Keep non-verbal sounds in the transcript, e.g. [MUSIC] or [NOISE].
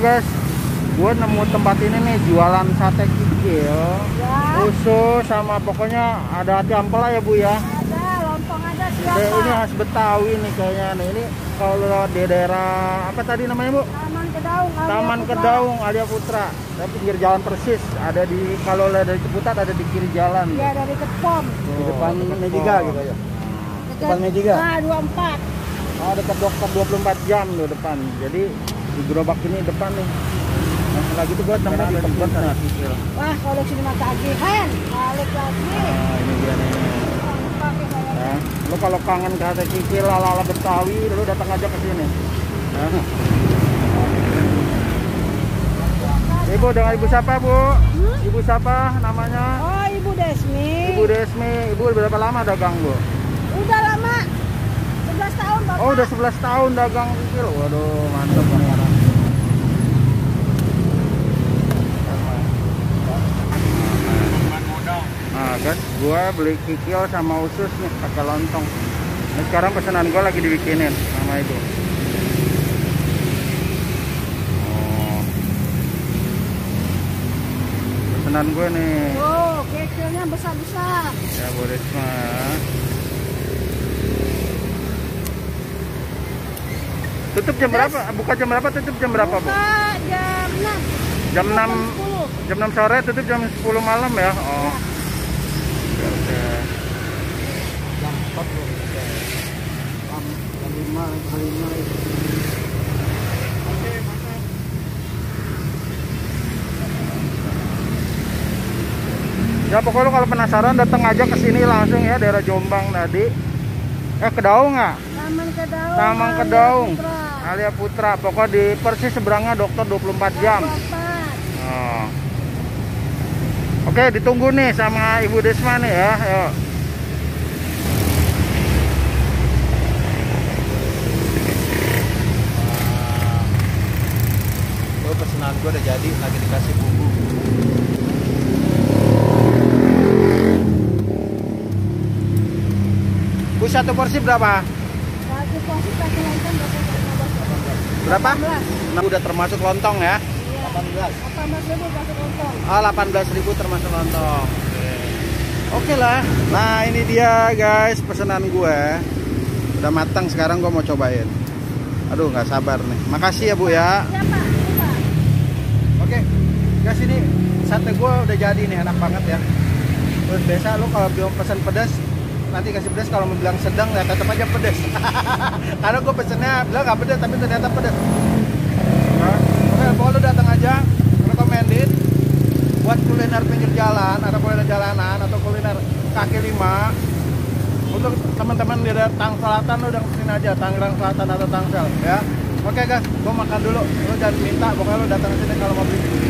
guys gue nemu tempat ini nih jualan sate kikil Ya, usus sama pokoknya ada hati ampela ya bu ya ada lontong ada Oke, siapa? ini khas Betawi nih kayaknya nih ini kalau di daerah apa tadi namanya bu Taman Kedaung. Alia Taman Putra. Kedaung Alia Putra tapi pinggir jalan persis ada di kalau dari Ciputat ada di kiri jalan Iya dari Kepom. Di depan Mediga gitu ya. Dekat- Depan Mediga? Ah, 24. Oh dekat dokter 24 jam tuh depan jadi di gerobak ini depan nih langsung lagi tuh buat nemu di tempat nah. Wah, kalau sini mah tagihan. Balik lagi. Nah, ini dia nih ya. Lu kalau kangen kata kikil ala-ala Betawi, lu datang aja ke sini. Ya. Ibu dengan ibu siapa bu? Hmm? Ibu siapa namanya? Oh, Ibu Desmi. Ibu Desmi. Ibu berapa lama dagang bu? Udah. 11 tahun, Bapak. Oh udah 11 tahun dagang kikil. Waduh mantap nih. Nah kan, gua beli kikil sama usus nih pakai lontong. Nah, sekarang pesanan gua lagi dibikinin sama itu. Oh. Pesanan gue nih. Oh, kecilnya besar-besar. Ya Bu Risma. Tutup jam berapa? Buka jam berapa? Tutup jam berapa, Bu? Buka jam 6. Jam 6 10. jam 6 sore tutup jam 10 malam ya. Oh. Oke, oke. Jam 4 loh. Jam jam 5, jam 5 itu. Ya pokoknya kalau penasaran datang aja ke sini langsung ya daerah Jombang tadi. Eh Kedaung nggak? Taman Kedaung. Taman Alia Kedaung. Alia Putra. Pokoknya di persis seberangnya dokter 24 jam. 24. Oh. Oke, ditunggu nih sama Ibu Desma nih ya. Yuk. Tuh pesanan gue udah jadi, lagi dikasih bumbu. Bu satu porsi berapa? Satu porsi pakai lontong berapa? Berapa? 18. Nah, udah termasuk lontong ya. Iya. 18. 18 ribu pakai lontong. Ah, 18.000 termasuk lontong. Oke lah. Nah, ini dia guys pesanan gue. Udah matang sekarang gue mau cobain. Aduh, nggak sabar nih. Makasih ya, Bu ya. Iya, Pak. Iya. Oke, guys ini sate gue udah jadi nih enak banget ya. Terus biasa lu kalau bilang pesan pedas nanti kasih pedas kalau bilang sedang ya tetap aja pedas. [LAUGHS] Karena gue pesennya bilang nggak pedas tapi ternyata pedas. Nah, oke, pokoknya lu datang aja, recommended. Buat kuliner pinggir jalan atau kuliner jalanan atau kuliner kaki lima untuk teman-teman di Tang Selatan lu udah ke sini aja Tangerang Selatan atau Tangsel ya. Oke guys gua makan dulu. Lu jangan minta pokoknya lu datang sini kalau mau beli